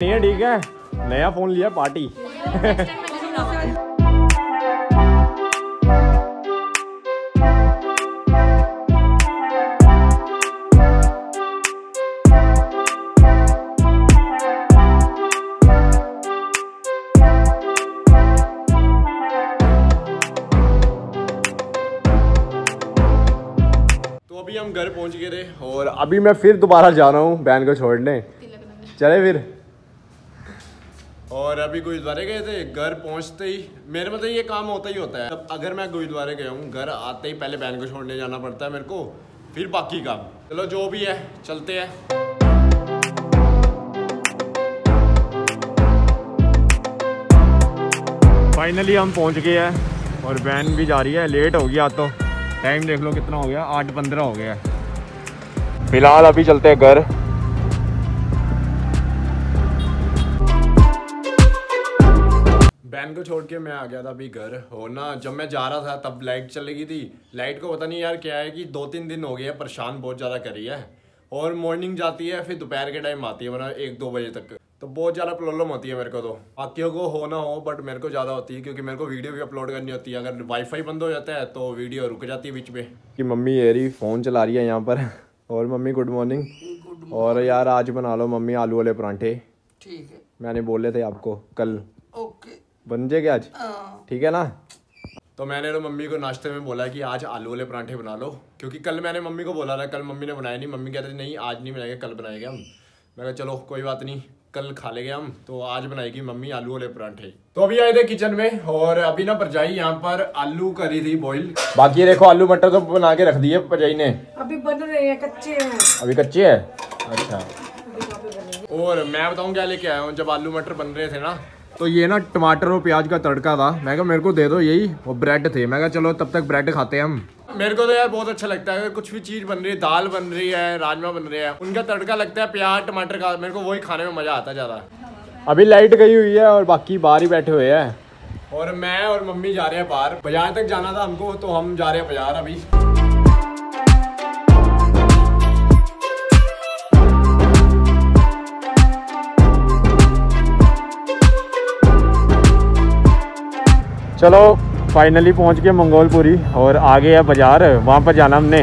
नहीं है ठीक है। नया फ़ोन लिया पार्टी। तो अभी हम घर पहुँच गए थे और अभी मैं फिर दोबारा जा रहा हूँ बहन को छोड़ने। चले फिर। और अभी गुरुद्वारे गए थे घर पहुँचते ही मेरे मतलब ये काम होता ही होता है। अब अगर मैं गुरुद्वारे गया हूँ घर आते ही पहले बहन को छोड़ने जाना पड़ता है मेरे को फिर बाकी काम। चलो जो भी है चलते हैं। फाइनली हम पहुँच गए हैं और वैन भी जा रही है लेट हो गया तो। टाइम देख लो कितना हो गया आठ पंद्रह हो गया फ़िलहाल अभी चलते हैं घर। बैन को छोड़ के मैं आ गया था अभी घर और ना जब मैं जा रहा था तब लाइट चली गई थी लाइट को पता नहीं यार क्या है कि दो तीन दिन हो गए हैं परेशान बहुत ज़्यादा करी है और मॉर्निंग जाती है फिर दोपहर के टाइम आती है वरना एक दो बजे तक तो बहुत ज़्यादा प्रॉब्लम होती है मेरे को तो बाकियों को हो ना हो बट मेरे को ज़्यादा होती है क्योंकि मेरे को वीडियो भी अपलोड करनी होती है अगर वाईफाई बंद हो जाता है तो वीडियो रुक जाती है बीच में कि मम्मी ये रही फ़ोन चला रही है यहाँ पर और मम्मी गुड मॉर्निंग और यार आज बना लो मम्मी आलू वाले परांठे ठीक है मैंने बोले थे आपको कल बन जाएगा आज? हाँ। ठीक है ना? तो मैंने तो मम्मी को नाश्ते में बोला कि आज आलू वाले परांठे बना लो क्योंकि कल मैंने मम्मी को बोला था कल मम्मी ने बनाया नहीं। मम्मी कहते नहीं आज नहीं बनाएँगे कल बनाएँगे हम। मैं कहा चलो कोई बात नहीं कल खा लेंगे हम। तो आज बनाएगी मम्मी आलू वाले परांठे। तो अभी आए थे किचन में और अभी ना परजाई यहाँ पर आलू करी थी बॉईल बाकी देखो आलू मटर तो बना के रख दिए परजाई ने। अभी बन रहे हैं कच्चे हैं। अभी कच्चे है? अच्छा। और मैं बताऊँ क्या लेके आया हूँ? जब आलू मटर बन रहे थे ना तो ये ना टमाटर और प्याज का तड़का था। मैं कहा मेरे को दे दो यही। वो ब्रेड थे। मैं कहा चलो तब तक ब्रेड खाते हैं हम। मेरे को तो यार बहुत अच्छा लगता है। अगर कुछ भी चीज़ बन रही है दाल बन रही है राजमा बन रहे हैं उनका तड़का लगता है प्याज टमाटर का। मेरे को वही खाने में मज़ा आता है ज़्यादा। अभी लाइट गई हुई है और बाकी बाहर ही बैठे हुए हैं। और मैं और मम्मी जा रहे हैं बाहर। बाज़ार तक जाना था हमको तो हम जा रहे हैं बाज़ार अभी। चलो फाइनली पहुँच गए मंगोलपुरी और आगे है बाज़ार, वहाँ पर जाना हमने।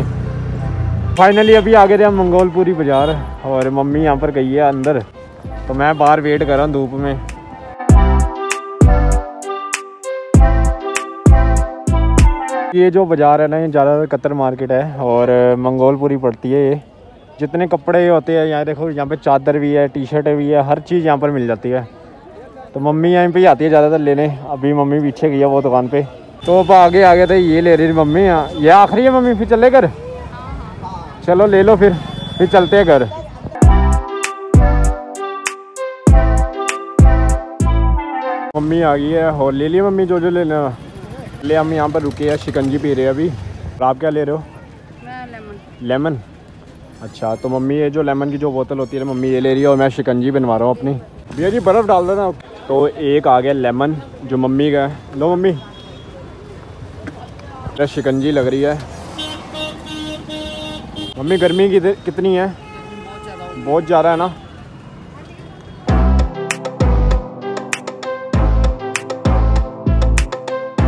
फाइनली अभी आ गए थे हम मंगोलपुरी बाज़ार और मम्मी यहाँ पर गई है अंदर तो मैं बाहर वेट कर रहा हूँ धूप में। ये जो बाज़ार है ना, ये ज़्यादातर कतर मार्केट है और मंगोलपुरी पड़ती है ये। जितने कपड़े होते हैं, यहाँ देखो, यहाँ पे चादर भी है टी शर्ट भी है, हर चीज़ यहाँ पर मिल जाती है। तो मम्मी यहीं पे आती है ज़्यादातर लेने अभी मम्मी पीछे गई है वो दुकान पे। तो अब आगे आगे थे ये ले रही मम्मी। यहाँ ये आखिरी है मम्मी फिर चले घर? चलो ले लो फिर फिर चलते हैं घर। मम्मी आ गई है और ले लिया मम्मी जो जो लेना। ले हम यहाँ पर रुके हैं शिकंजी पी रहे हैं अभी। और आप क्या ले रहे हो? लेमन। लेमन? अच्छा तो मम्मी ये जो लेमन की जो बोतल होती है मम्मी ये ले रही है और मैं शिकंजी बनवा रहा हूँ अपनी। भैया जी बर्फ़ डाल देना। तो एक आ गया लेमन, जो मम्मी का है। लो मम्मी। मेरा शिकंजी लग रही है। मम्मी, गर्मी की कितनी है? बहुत ज़्यादा है ना?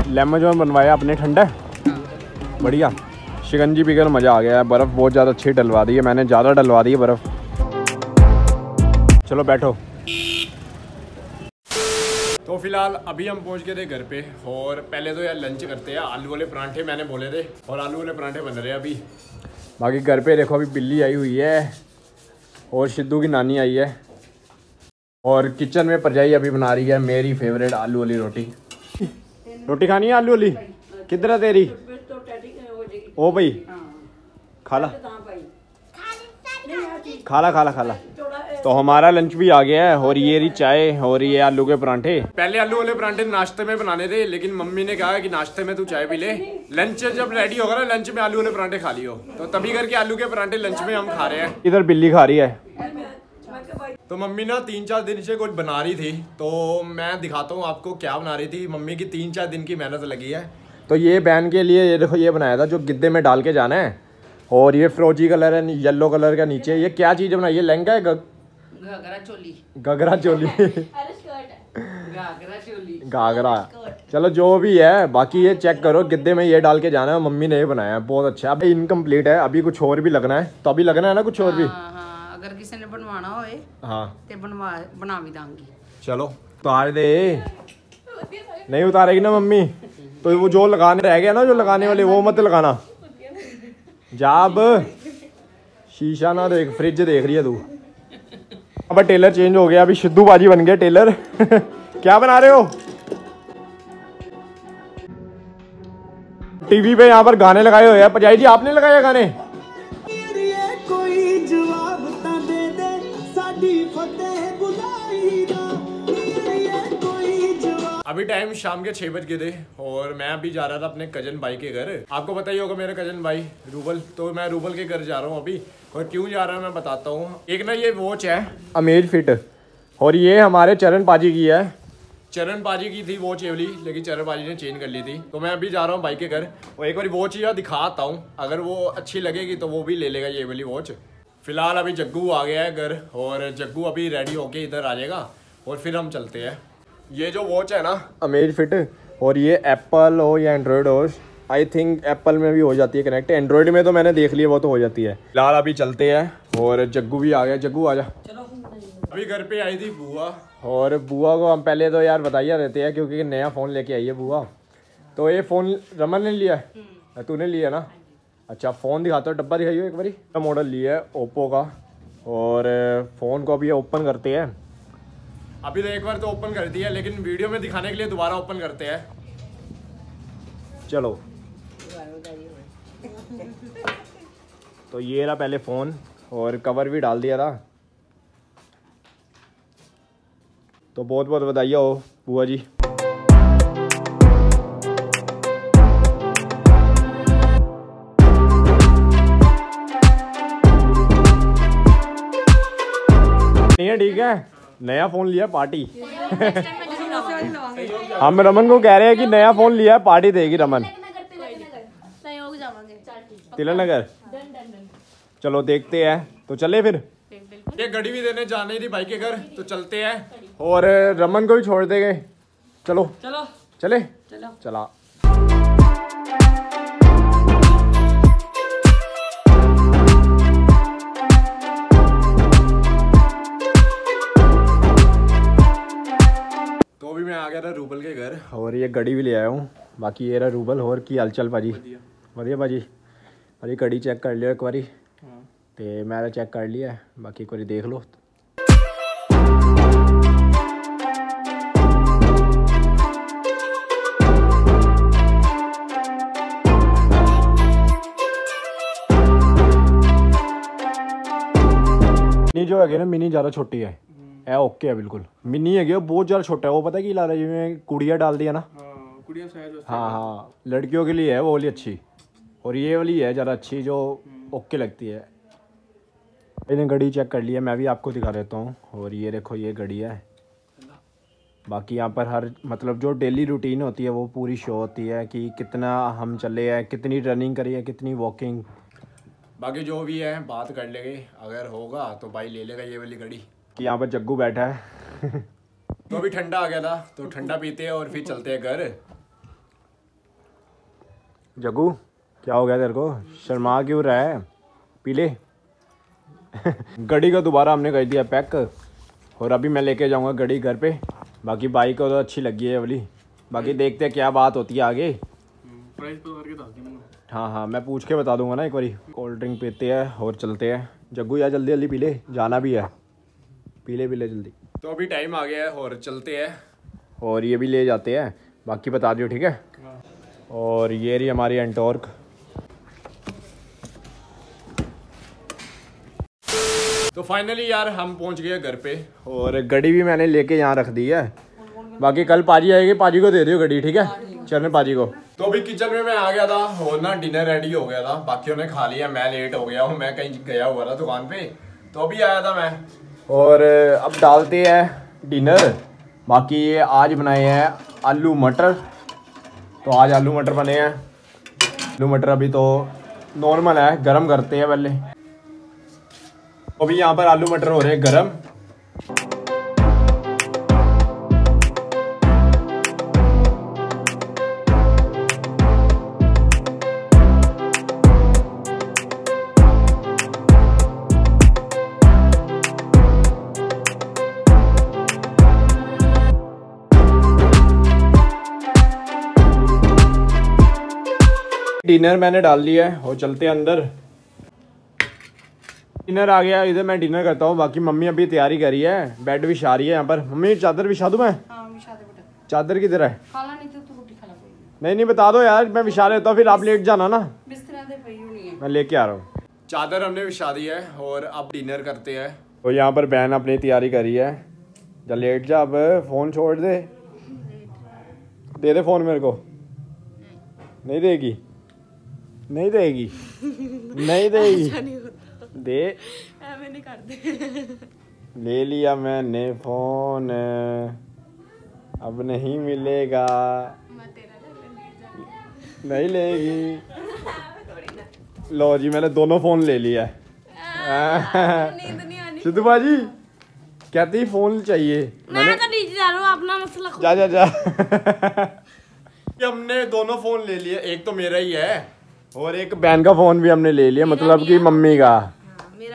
लेमन जो बनवाया अपने ठंडा बढ़िया। शिकंजी पीकर मज़ा आ गया है, बर्फ़ बहुत ज़्यादा अच्छी डलवा दी है। मैंने ज़्यादा डलवा दी है बर्फ़। चलो बैठो। तो फ़िलहाल अभी हम पहुँच गए थे घर पे और पहले तो यार लंच करते हैं। आलू वाले परांठे मैंने बोले थे और आलू वाले परांठे बन रहे हैं अभी। बाकी घर पे देखो अभी बिल्ली आई हुई है और सिद्धू की नानी आई है। और किचन में परजाई अभी बना रही है, मेरी फेवरेट आलू वाली रोटी। रोटी खानी है आलू वाली? किधर है तेरी? ओ भाई, खाला। खाला खाला खाला। तो हमारा लंच भी आ गया है। और ये रही चाय और ये आलू के परांठे। पहले आलू वाले परांठे नाश्ते में बनाने थे लेकिन मम्मी ने कहा कि नाश्ते में तू चाय पी ले। लंच जब रेडी होगा ना लंच में आलू वाले परांठे खा लियो। तो तभी करके आलू के परांठे लंच में हम खा रहे हैं। इधर बिल्ली खा रही है। तो मम्मी ना तीन चार दिन से कुछ बना रही थी। तो मैं दिखाता हूँ आपको क्या बना रही थी। मम्मी की तीन चार दिन की मेहनत लगी है। तो ये बहन के लिए ये देखो ये बनाया था जो गिद्दे में डाल के जाना है। और ये फ्रोजी कलर है येलो कलर का नीचे। ये क्या चीज़ बनाई? है लहंगा है घाघरा चोली. गगरा चोली. घाघरा चोली. घाघरा. चलो जो भी है बाकी ये चेक करो गिद्दे में ये डाल के जाना है मम्मी ने ये बनाया है बहुत अच्छा है। अभी इनकम्प्लीट है अभी कुछ और भी लगना है तो अभी लगना है ना कुछ और भी? हाँ हाँ अगर किसी ने बनवाना होए हाँ। ਤੇ बनवा बना भी दांगी। चलो उतार दे। नहीं उतारेगी ना मम्मी? तो वो जो लगाने रह गया ना जो लगाने वाले वो मत लगाना। जा अब। शीशा ना देख फ्रिज देख रही है तू। अब टेलर चेंज हो गया, अभी सिद्धू बाजी बन गया टेलर। क्या बना रहे हो? टीवी पे यहाँ पर गाने लगाए हुए हैं। पजाई जी, आपने लगाया गाने? अभी टाइम शाम के छह बज गए थे और मैं अभी जा रहा था अपने कज़न भाई के घर। आपको पता ही होगा मेरा कज़न भाई रूबल। तो मैं रूबल के घर जा रहा हूँ अभी। और क्यों जा रहा हूँ मैं बताता हूँ। एक ना ये वॉच है। Amazfit. और ये हमारे चरण पाजी की है। चरण पाजी की थी वॉच ये वाली लेकिन चरण पाजी ने चेंज कर ली थी। तो मैं अभी जा रहा हूँ भाई के घर। और एक बार वॉच या दिखाता हूँ। अगर वो अच्छी लगेगी तो वो भी ले लेगा ये वाली वॉच फ़िलहाल अभी जग्गू आ गया है घर और जग्गू अभी रेडी होके इधर आ जाएगा। और फिर हम चलते हैं। ये जो वॉच है ना। अमेज फिट और ये एप्पल हो या एंड्रॉयड हो आई थिंक एप्पल में भी हो जाती है कनेक्ट एंड्रॉयड में तो मैंने देख लिया वो तो हो जाती है। फ़िलहाल अभी चलते हैं और जग्गू भी आ गया। जग्गू आ जा। अभी घर पे आई थी बुआ। और बुआ को हम पहले तो यार बताइए देते हैं क्योंकि नया फ़ोन लेके आई है बुआ। तो ये फ़ोन रमन ने लिया है? तूने लिया ना? अच्छा फ़ोन दिखाता हो। डब्बा दिखाइए एक बारी। मॉडल लिया है ओप्पो का। और फ़ोन को अभी ओपन करते हैं। अभी तो एक बार तो ओपन कर दिया लेकिन वीडियो में दिखाने के लिए दोबारा ओपन करते हैं। चलो। तो ये रहा पहले फ़ोन और कवर भी डाल दिया था। तो बहुत बहुत बधाई हो बुआ जी। नहीं है ठीक है? नया फ़ोन लिया पार्टी। हम रमन को कह रहे हैं कि नया फ़ोन लिया है पार्टी देगी रमन। सहयोग तिलक नगर चलो देखते हैं। तो चले फिर। ये घड़ी भी देने जानी थी भाई के घर तो चलते हैं। और रमन को भी छोड़ देंगे। चलो। चलो। चले। चलो। चला। एक कड़ी भी ले आया हूँ। बाकी ये रहा रूबल होर की हलचल भाजी। वधिया भाजी। भाजी घड़ी चेक कर लियो एक बारी। तो मैं चेक कर लिया बाकी एक बार देख लो। जो है ना मिनी ज़्यादा छोटी है। है ओके है बिल्कुल। मिनी है ਬਹੁਤ बहुत ज़्यादा छोटा है वो पता है कि ला रहा है जिसमें कुड़िया डाल दिया ना? ਹਾਂ हाँ हाँ, हाँ। लड़कियों के लिए है वो वाली अच्छी। और ये वाली है ज़्यादा अच्छी जो ओके लगती है। मैंने घड़ी चेक कर लिया मैं भी आपको दिखा देता हूँ। और ये देखो ये घड़ी है। बाकी यहाँ पर हर मतलब जो डेली रूटीन होती है वो पूरी शो होती है कि कितना हम चले हैं कितनी रनिंग करी है कितनी वॉकिंग बाकी जो भी है बात कर लेंगे। अगर होगा तो भाई ले लेगा ये वाली घड़ी। कि यहाँ पर जग्गू बैठा है। तो अभी ठंडा आ गया था तो ठंडा पीते हैं और फिर चलते हैं घर। जग्गू क्या हो गया तेरे को? शर्मा क्यों रहा है? पीले गड़ी का दोबारा हमने कर दिया पैक और अभी मैं लेके जाऊँगा गड़ी घर पे। बाकी बाइक को तो अच्छी लगी है वाली। बाकी देखते हैं क्या बात होती है आगे। प्राइस तो करके हाँ हाँ मैं पूछ के बता दूँगा ना एक बारी। कोल्ड ड्रिंक पीते हैं और चलते हैं। जग्गू यार जल्दी जल्दी पी ले जाना भी है। पी ले पी ले जल्दी। तो अभी टाइम आ गया है और चलते हैं। और ये भी ले जाते हैं। बाकी बता दियो ठीक है? और ये रही हमारी एंटॉर्क तो फाइनली यार हम पहुँच गए घर पे। और गड़ी भी मैंने लेके यहाँ रख दी है। बाकी कल पाजी आएगी पाजी को दे दियो गड़ी ठीक है? चरण पाजी को। तो अभी किचन में मैं आ गया था और ना डिनर रेडी हो गया था। बाकी ने खा लिया मैं लेट हो गया हूँ मैं कहीं गया हुआ था दुकान पे। तो अभी आया था मैं। और अब डालते हैं डिनर। बाकी ये आज बनाए हैं आलू मटर। तो आज आलू मटर बने हैं। आलू मटर अभी तो नॉर्मल है, गरम करते हैं पहले। अभी यहाँ पर आलू मटर हो रहे हैं गरम। डिनर मैंने डाल दिया है। और चलते हैं अंदर। डिनर आ गया इधर मैं डिनर करता हूँ। बाकी मम्मी अभी तैयारी करी है। बेड बिछा रही है यहाँ पर। मम्मी चादर बिछा दूँ मैं? हाँ विशा दे बेटा। चादर किधर है? नहीं तो तू नहीं। नहीं बता दो यार मैं बिछा लेता हूँ फिर आप लेट जाना ना। है। मैं लेके आ रहा हूँ। चादर हमने बिछा दी है और अब डिनर करते हैं। तो यहाँ पर बहन अपनी तैयारी करी है। जा लेट जा अब फ़ोन छोड़ दे। दे दे फ़ोन मेरे को। नहीं देगी? नहीं देगी नहीं देगी दे ਐਵੇਂ ਨਹੀਂ ਕਰਦੇ ले लिया मैंने फोन अब नहीं मिलेगा ਮੈਂ ਤੇਰਾ ਲੈ ਲੈਂਦੀ नहीं लेगी लो जी मैंने दोनों फोन ले लिया है नींद नहीं आनी सिद्धू बाजी कहती फोन चाहिए मैं तो नीचे जा रहा हूँ अपना मसला खुद जा जा जा ये हमने दोनों फोन ले लिए एक तो मेरा ही है और एक बहन का फ़ोन भी हमने ले लिया मतलब कि मम्मी का।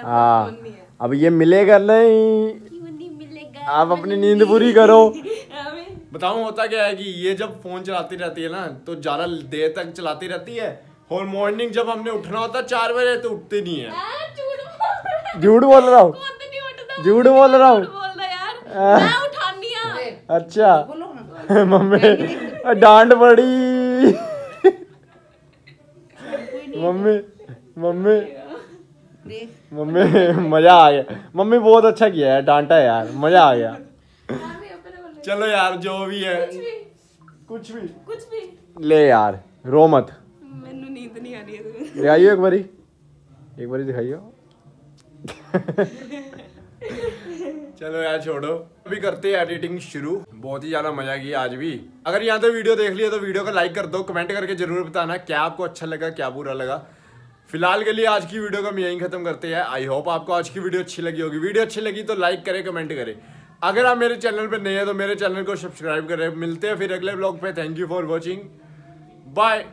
हाँ फ़ोन नहीं है। अब ये मिलेगा नहीं? नहीं मिलेगा? आप अपनी नींद पूरी करो। हमें बताऊँ होता क्या है कि ये जब फ़ोन चलाती रहती है ना तो ज़्यादा देर तक चलाती रहती है। और मॉर्निंग जब हमने उठना होता चार बजे तो उठती नहीं है। झूठ बोल रहा हूँ। झूठ बोल रहा हूँ? झूठ बोल रहा यार। मैं उठानी आ अच्छा। बोलो। मम्मी डांट पड़ी। Mummy mummy. मम्मी मज़ा आ गया। मम्मी बहुत अच्छा किया है डांटा है यार मज़ा आ गया। चलो यार जो भी है। कुछ भी। कुछ भी। ले यार रो मत। ਮੈਨੂੰ दिखाइयो एक बारी। एक बारी दिखाइयो। चलो यार छोड़ो। अभी करते हैं एडिटिंग शुरू। बहुत ही ज़्यादा मज़ा किया आज भी। अगर यहाँ तो वीडियो देख लिया तो वीडियो को लाइक कर दो कमेंट करके ज़रूर बताना क्या आपको अच्छा लगा, क्या बुरा लगा। फ़िलहाल के लिए आज की वीडियो को हम यहीं खत्म करते हैं। आई होप आपको आज की वीडियो अच्छी लगी होगी। वीडियो अच्छी लगी तो लाइक करें कमेंट करें। अगर आप मेरे चैनल पर नए हैं तो मेरे चैनल को सब्सक्राइब करें। मिलते हैं फिर अगले ब्लॉग पे। Thank you for watching bye